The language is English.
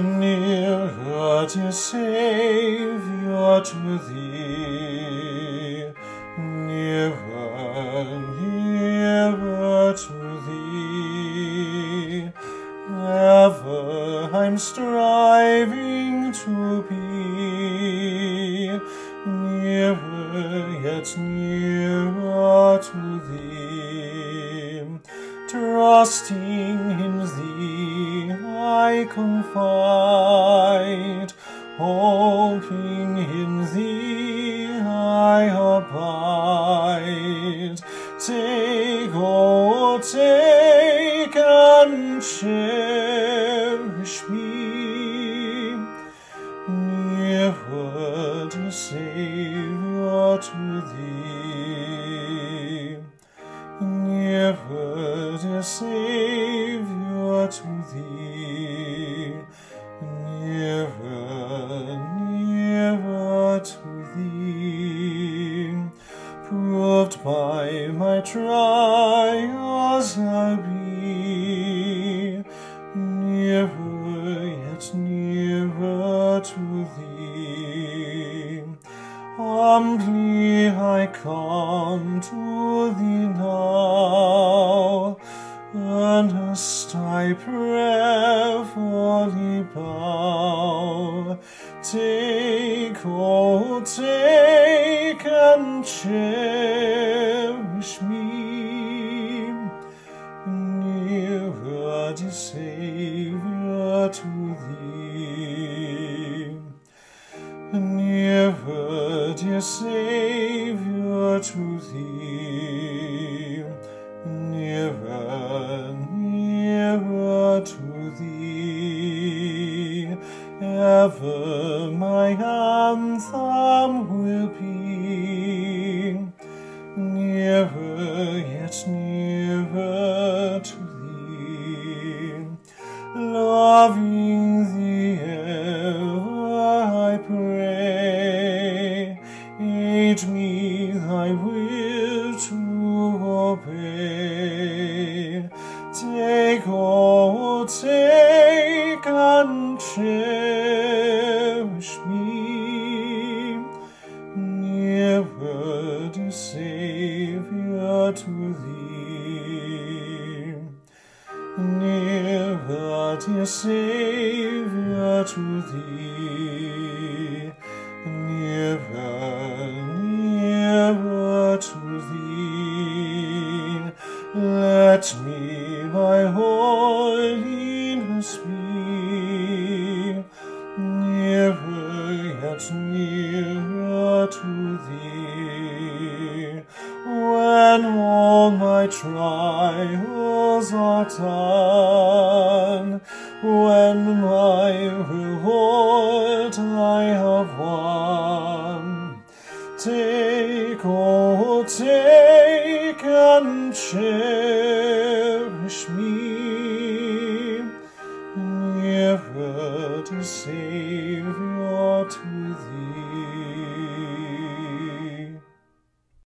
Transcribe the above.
nearer, dear Saviour, to thee, nearer, nearer to thee. Ever I'm striving to be nearer, yet nearer to thee. Trusting in thee, I confide, hoping in thee, I abide. Take, oh, take and cherish me. Nearer to Savior to thee, nearer to Savior to thee, my trials I'll be nearer, yet nearer to thee. Humbly I come to thee now, earnest I prayerfully bow. Take, oh, take and cherish Saviour, to thee. Nearer, nearer to thee. Ever my anthem will be nearer, yet nearer to thee. Loving Take, oh, take and cherish me nearer, dear Saviour, to thee. Nearer, dear Saviour, to thee. Nearer, nearer to thee. Let me my holiness be nearer, yet nearer to thee. When all my trials are done, when my reward I have won, take, oh, take can cherish me, nearer to Savior to thee.